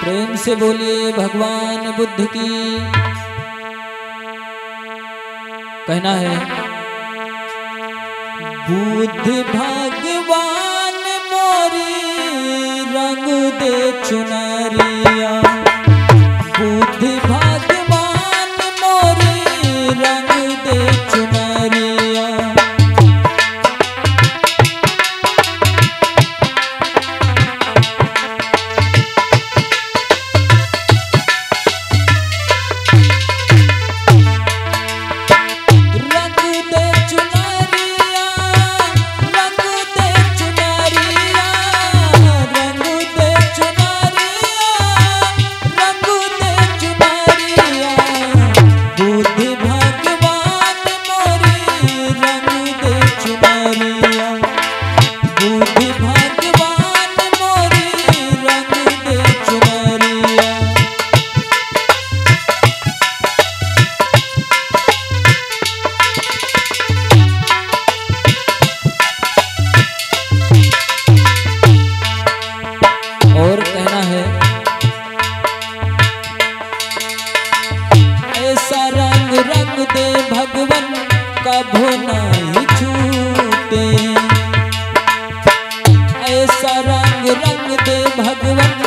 प्रेम से बोलिए भगवान बुद्ध की। कहना है बुद्ध भगवान मोरी रंग दे चुनरिया ऐसा रंग रंग दे भगवन कभो नहीं छूटे ऐसा रंग रंग दे भगवन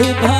बुद्ध